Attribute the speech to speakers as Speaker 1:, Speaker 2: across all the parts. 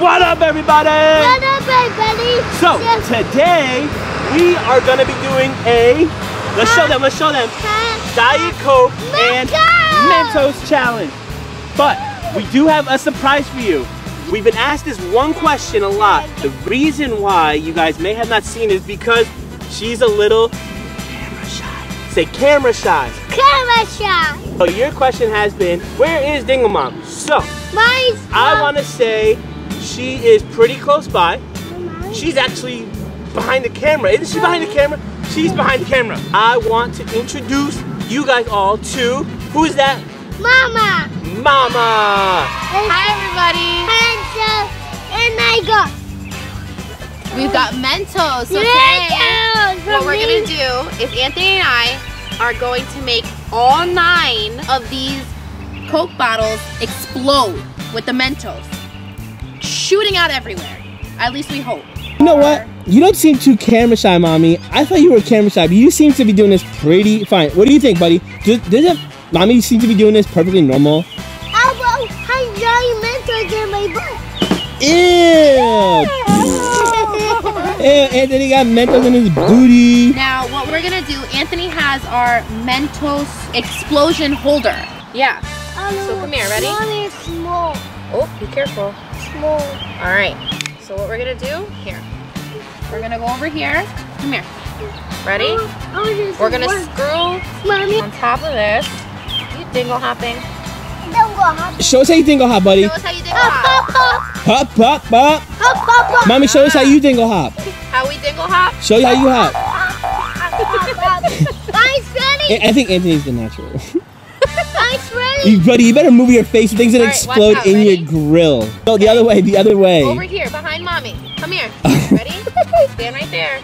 Speaker 1: What up, everybody?
Speaker 2: What up, everybody?
Speaker 1: So today we are gonna be doing a. Let's show them. Let's show them. Diet Coke and
Speaker 2: Mentos.
Speaker 1: Mentos challenge. But we do have a surprise for you. We've been asked this one question a lot. The reason why you guys may have not seen is because she's a little camera shy. Say camera shy.
Speaker 2: Camera shy.
Speaker 1: So your question has been, where is Dingle Mom? So
Speaker 2: Mine's.
Speaker 1: I want to say she is pretty close by. She's actually behind the camera. Isn't she behind the camera? She's behind the camera. I want to introduce you guys all to who's that?
Speaker 2: Mama.
Speaker 1: Mama.
Speaker 2: Hi, everybody. Mentos And I got.
Speaker 3: We've got Mentos. So
Speaker 2: Mentos
Speaker 3: today, what we're gonna do is Anthony and I are going to make all nine of these Coke bottles explode with the Mentos, shooting out everywhere. At least we hope.
Speaker 1: You know what? You don't seem too camera shy, mommy. I thought you were camera shy, but you seem to be doing this pretty fine. What do you think, buddy? Does, does it, mommy seem to be doing this perfectly normal?
Speaker 2: Oh, I will have giant Mentos in my butt.
Speaker 1: Ew! Ew, Anthony got Mentos in his booty.
Speaker 3: Now, what we're gonna do, Anthony has our Mentos explosion holder. Yeah. So come here, ready?
Speaker 2: Mommy, it's small.
Speaker 3: Oh, be careful.
Speaker 2: Small.
Speaker 3: All right. So what we're gonna do here? We're gonna go over here. Come here. Ready?
Speaker 2: Oh, oh
Speaker 3: We're gonna screw
Speaker 2: Mommy,
Speaker 3: on top of this. You dingle hopping.
Speaker 2: don't.
Speaker 1: Show us how you dingle hop, buddy.
Speaker 3: Show us how you dingle
Speaker 2: Hop,
Speaker 3: hop.
Speaker 2: hop, hop.
Speaker 1: Hop, hop, hop. Mommy, show us how you dingle hop.
Speaker 3: How we dingle hop?
Speaker 1: Show you how you hop.
Speaker 2: Mine's ready.
Speaker 1: I I think Anthony's the natural. You, buddy, you better move your face. Things that
Speaker 3: right,
Speaker 1: explode
Speaker 3: out,
Speaker 1: in
Speaker 3: ready?
Speaker 1: your grill. No, the other way. The other way.
Speaker 3: Over here, behind mommy. Come here. Ready? Stand right there.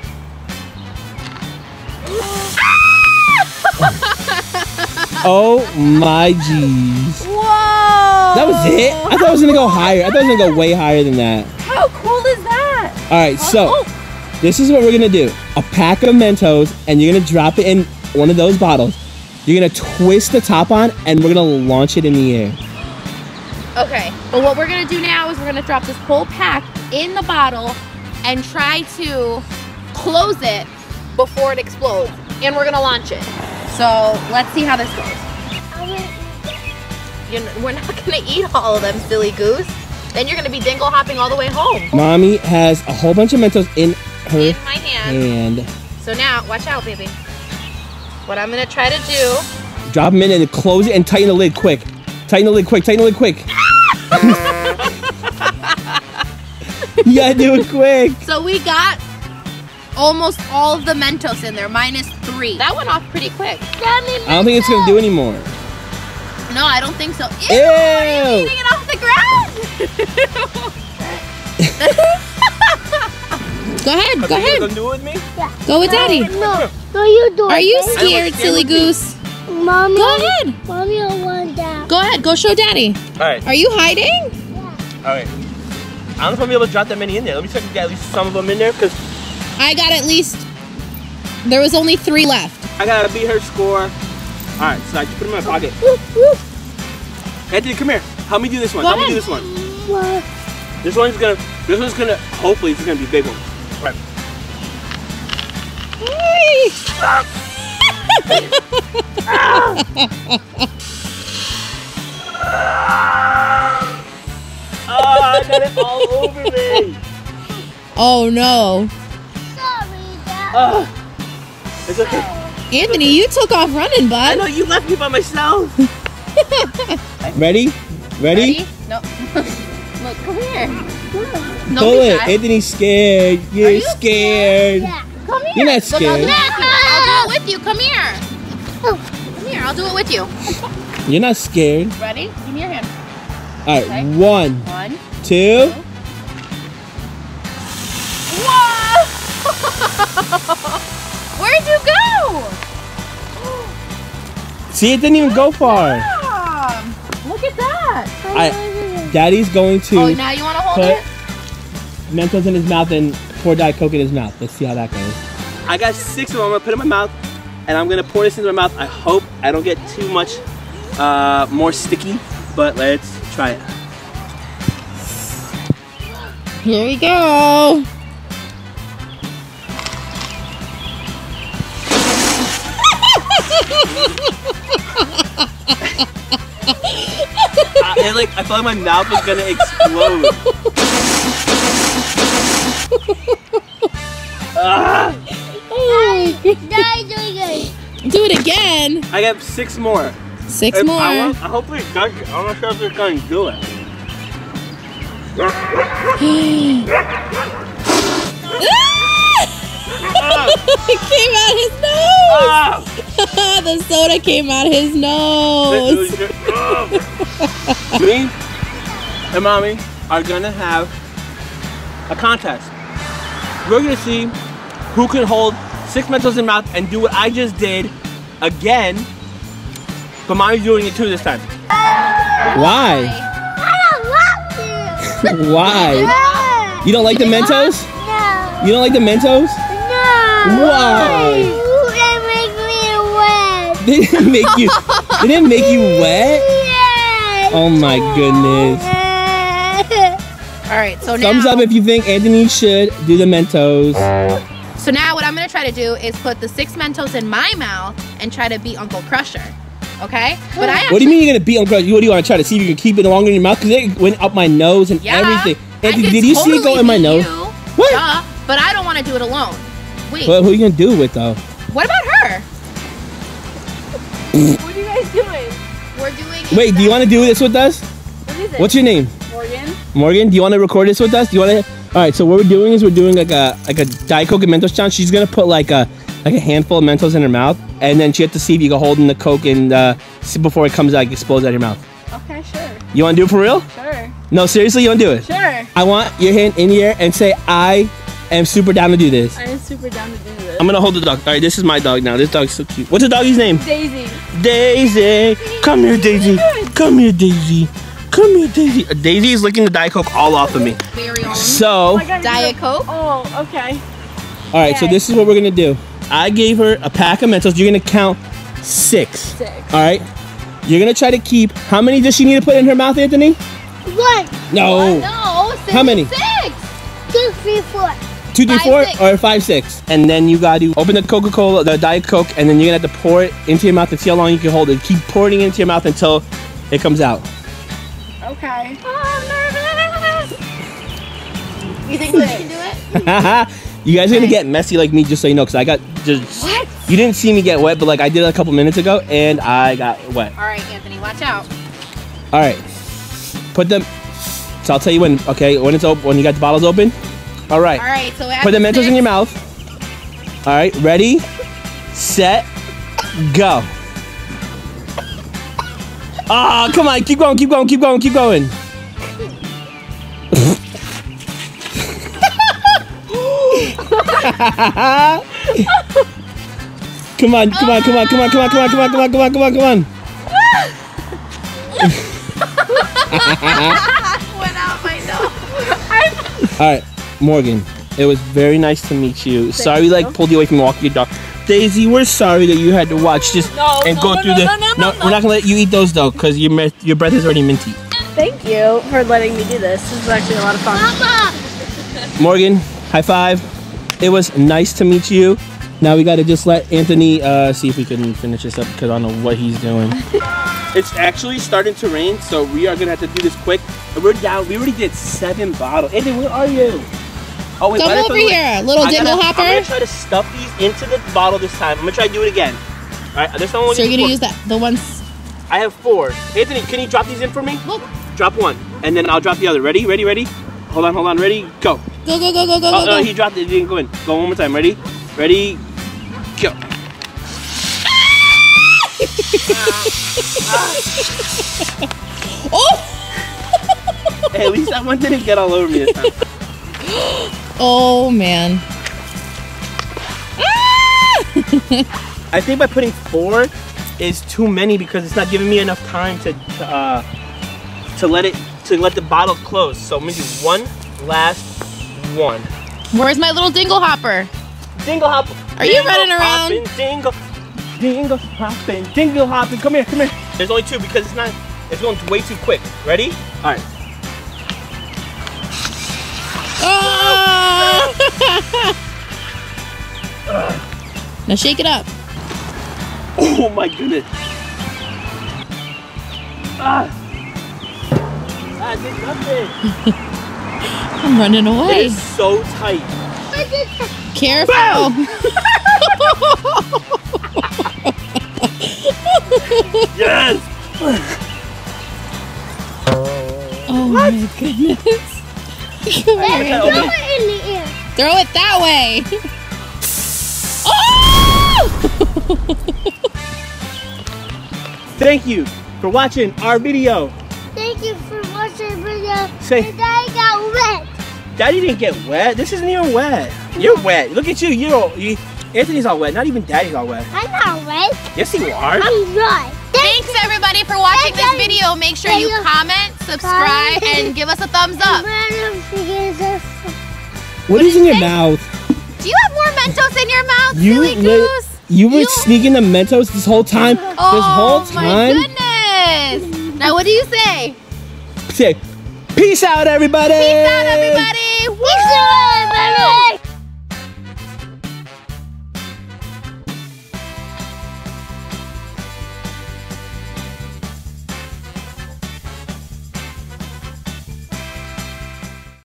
Speaker 1: Oh my jeez.
Speaker 3: Whoa!
Speaker 1: That was it? I thought it was gonna go higher. I thought it was gonna go way higher than that.
Speaker 3: How cool is that?
Speaker 1: All right, so
Speaker 3: Oh,
Speaker 1: this is what we're gonna do. A pack of Mentos, and you're gonna drop it in one of those bottles. You're gonna twist the top on, and we're gonna launch it in the air.
Speaker 3: Okay, but what we're gonna do now is we're gonna drop this whole pack in the bottle and try to close it before it explodes. And we're gonna launch it. So let's see how this goes. You're, we're not gonna eat all of them, silly goose. Then you're gonna be dingle hopping all the way home.
Speaker 1: Mommy has a whole bunch of Mentos in her
Speaker 3: In my hand.
Speaker 1: hand.
Speaker 3: So now, watch out, baby. What I'm gonna try to do
Speaker 1: Drop them in and close it and tighten the lid quick. Tighten the lid quick. Tighten the lid quick. you gotta do it quick.
Speaker 3: So we got almost all of the Mentos in there, minus three. That went off pretty quick.
Speaker 1: I don't think it's gonna do anymore.
Speaker 3: No, I don't think so. Ew!
Speaker 1: Ew!
Speaker 3: Eating it off the ground. go ahead, go ahead.
Speaker 1: Gonna do it with me?
Speaker 3: Go with daddy.
Speaker 2: No, no, you do it.
Speaker 3: Are you
Speaker 2: baby.
Speaker 3: scared, silly goose?
Speaker 2: Mommy.
Speaker 3: Go ahead.
Speaker 2: Mommy, I want that.
Speaker 3: Go ahead. Go show daddy.
Speaker 1: All right.
Speaker 3: Are you hiding?
Speaker 1: All right. I don't know if I'm able to drop that many in there. Let me check if we got at least some of them in there because
Speaker 3: I got at least. There was only three left.
Speaker 1: I gotta beat her score. All right, so I just put them in my pocket. Anthony, come here. Help me do this one.
Speaker 3: Go
Speaker 1: Help me do this one.
Speaker 2: What?
Speaker 1: This one's gonna. This one's gonna. Hopefully, it's gonna be a big one. All right. Oh, I got it all over me.
Speaker 3: Oh no,
Speaker 2: Sorry, Dad.
Speaker 1: Oh, it's okay.
Speaker 3: Anthony, you took off running, bud.
Speaker 1: I know you left me by myself. Ready? Ready?
Speaker 3: No. Look, come here. No,
Speaker 1: Pull it.
Speaker 3: shy.
Speaker 1: Anthony's scared. You're
Speaker 3: you
Speaker 1: scared.
Speaker 2: Yeah.
Speaker 3: Come here.
Speaker 1: You're not
Speaker 3: Look, I'll do
Speaker 1: scared.
Speaker 3: it with you. I'll do it with you. Come here. Come here. I'll do it with you.
Speaker 1: You're not scared.
Speaker 3: Ready? Give me your hand.
Speaker 1: All right,
Speaker 3: Okay.
Speaker 1: one,
Speaker 3: One.
Speaker 1: two.
Speaker 3: Whoa! Where'd you go?
Speaker 1: See, it didn't even go far.
Speaker 3: Look at that.
Speaker 1: I, Daddy's going to
Speaker 3: Oh, now you want to hold
Speaker 1: put
Speaker 3: it?
Speaker 1: Mentos in his mouth and pour Diet Coke in his mouth. Let's see how that goes. I got six of them. I'm gonna put it in my mouth, and I'm gonna pour this into my mouth. I hope I don't get too much uh, more sticky, but let's try it.
Speaker 3: Here we go.
Speaker 1: I, and, like I thought my mouth was gonna explode. Ah,
Speaker 3: Oh,
Speaker 2: Die doing
Speaker 3: do it again.
Speaker 1: I got six more.
Speaker 3: Six
Speaker 1: If
Speaker 3: more.
Speaker 1: I, want, I hopefully it. I'm not sure if they're gonna do it.
Speaker 3: it came out his nose.
Speaker 1: Ah!
Speaker 3: the soda came out his nose.
Speaker 1: Me and mommy are gonna have a contest. We're gonna see who can hold six Mentos in their mouth and do what I just did again. But mommy's doing it too this time. Why?
Speaker 2: I don't want to.
Speaker 1: Why? You don't like the Mentos?
Speaker 2: No.
Speaker 1: You don't like the Mentos?
Speaker 2: No.
Speaker 1: Why?
Speaker 2: You can make me wet.
Speaker 1: They didn't make you. They didn't make you wet.
Speaker 2: Yes.
Speaker 1: Oh my goodness.
Speaker 3: All right, so now.
Speaker 1: Thumbs up if you think Anthony should do the Mentos.
Speaker 3: So now what I'm gonna try to do is put the six Mentos in my mouth and try to beat Uncle Crusher. Okay? But I
Speaker 1: What do you mean you're gonna beat Uncle? Crusher? What do you want to try to see if you can keep it longer in your mouth? Because it went up my nose and
Speaker 3: Yeah.
Speaker 1: everything.
Speaker 3: I
Speaker 1: Anthony, did you see it go in my nose?
Speaker 3: you,
Speaker 1: What?
Speaker 3: Duh, but I don't want to do it alone. Wait,
Speaker 1: What, who are you gonna do it with though?
Speaker 3: what about her?
Speaker 4: What are you guys doing?
Speaker 3: We're doing.
Speaker 1: Wait, do you want to do this with us?
Speaker 4: What is it?
Speaker 1: What's your name?
Speaker 4: Morgan?
Speaker 1: Do you want to record this with us? Do you want to? All right. So what we're doing is we're doing like a like a Diet Coke and Mentos challenge. She's gonna put like a like a handful of Mentos in her mouth, and then she has to see if you can hold in the Coke and uh, before it comes out, like, explodes out of your mouth.
Speaker 4: Okay, sure.
Speaker 1: You want to do it for real?
Speaker 4: Sure.
Speaker 1: No, seriously, you want to do it?
Speaker 4: Sure.
Speaker 1: I want your hand in the air and say I am super down to do this.
Speaker 4: I am super down to do this.
Speaker 1: I'm gonna hold the dog. All right, this is my dog now. This dog's so cute. What's the doggy's name?
Speaker 4: Daisy.
Speaker 1: Daisy. Come here, Daisy. Come here, Daisy. Come here, Daisy. Daisy is licking the Diet Coke all off of me. So,
Speaker 4: I gotta
Speaker 3: Diet Coke.
Speaker 4: Oh, okay.
Speaker 1: all right. So this is what we're gonna do. I gave her a pack of Mentos. You're gonna count six.
Speaker 4: Six.
Speaker 1: All right. You're gonna try to keep. How many does she need to put in her mouth, Anthony?
Speaker 2: One,
Speaker 1: No.
Speaker 3: No, six.
Speaker 1: How many?
Speaker 3: Six.
Speaker 2: two, three, four.
Speaker 1: Two, three,
Speaker 3: Five,
Speaker 1: four,
Speaker 3: six.
Speaker 1: or five, six. And then you got to open the Coca Cola, the Diet Coke, and then you're going to have to pour it into your mouth and see how long you can hold it. Keep pouring it into your mouth until it comes out.
Speaker 4: Okay. Oh, I'm nervous.
Speaker 3: You think you can do it?
Speaker 1: you guys are going to get messy like me, just so you know, because I got just.
Speaker 3: What?
Speaker 1: You didn't see me get wet, but like I did a couple minutes ago, and I got wet.
Speaker 3: All right, Anthony, watch out.
Speaker 1: All right. Put them. So I'll tell you when, okay? When it's open, when you got the bottles open. All right.
Speaker 3: All right, so
Speaker 1: Put the Mentos in your mouth. All right, ready, set, go. Ah, come on, keep going, keep going, keep going, keep going. come on, come on, come on, come on, come on, come on, come on, come on, come on, come on, come on.
Speaker 3: Went out my nose.
Speaker 1: All right, Morgan. It was very nice to meet you. sorry, we like pulled you away from walking your dog. Daisy, we're sorry that you had to watch this
Speaker 4: No,
Speaker 1: and
Speaker 4: no,
Speaker 1: go
Speaker 4: no,
Speaker 1: through
Speaker 4: no,
Speaker 1: the.
Speaker 4: no, no, no,
Speaker 1: we're not gonna let you eat those though, cause your me- your breath is already minty.
Speaker 4: Thank you for letting me do this. This is actually a lot of fun.
Speaker 2: Mama.
Speaker 1: Morgan, high five. It was nice to meet you. Now we gotta just let Anthony uh, see if we can finish this up because I don't know what he's doing. it's actually starting to rain, so we are gonna have to do this quick. And we're down. We already did seven bottles. Anthony, where are you? Oh wait,
Speaker 3: Come
Speaker 1: I
Speaker 3: over here, little
Speaker 1: I gotta-
Speaker 3: dingle
Speaker 1: I'm gonna try to stuff these into the bottle this time. I'm gonna try to do it again. All right.
Speaker 3: So you're gonna use that the ones.
Speaker 1: I have four. Anthony, can you drop these in for me?
Speaker 3: Look,
Speaker 1: Drop one, and then I'll drop the other. Ready? Ready? Ready? Hold on, hold on. Ready? Go.
Speaker 3: go go go go go
Speaker 1: Oh,
Speaker 3: go.
Speaker 1: no, he dropped it. It didn't go in. Go one more time. Ready? Ready? Go.
Speaker 3: Oh,
Speaker 1: Hey, at least that one didn't get all over me this time.
Speaker 3: oh man.
Speaker 1: I think by putting four is too many because it's not giving me enough time to to, uh, to let it to let the bottle close. So maybe one last one.
Speaker 3: Where's my little dingle hopper?
Speaker 1: Dingle hopper.
Speaker 3: Are you running around?
Speaker 1: hopping, dingle, dingle hopping, dingle hopping. Come here, come here. There's only two because it's not. It's going way too quick. Ready? All right.
Speaker 3: Now shake it up.
Speaker 1: Oh my goodness. Ah. Ah, I did nothing.
Speaker 3: I'm running away.
Speaker 1: It is so tight.
Speaker 3: Careful.
Speaker 1: Yes.
Speaker 3: Oh my goodness. Come
Speaker 1: Okay,
Speaker 3: here.
Speaker 2: Throw
Speaker 1: okay.
Speaker 2: it in the air.
Speaker 3: Throw it that way. Oh!
Speaker 1: Thank you for watching our video.
Speaker 2: Thank you for watching the video.
Speaker 1: Say-
Speaker 2: And I got wet.
Speaker 1: Daddy didn't get wet. This isn't even wet. You're wet. Look at you. You're you, Anthony's all wet. Not even Daddy's all wet.
Speaker 2: I'm not wet.
Speaker 1: Yes, you are.
Speaker 2: I'm dry.
Speaker 3: Thanks everybody for watching this video. Make sure you comment, subscribe, and give us a thumbs up.
Speaker 1: What is in your mouth?
Speaker 3: Do you have more Mentos in your mouth,
Speaker 1: You
Speaker 3: silly goose?
Speaker 1: You were
Speaker 3: You-
Speaker 1: sneaking the Mentos this whole time. this
Speaker 3: oh,
Speaker 1: whole time.
Speaker 3: Oh my goodness! Now what do you say?
Speaker 1: Say, peace out, everybody.
Speaker 3: Peace out, everybody!
Speaker 2: Peace out, everybody.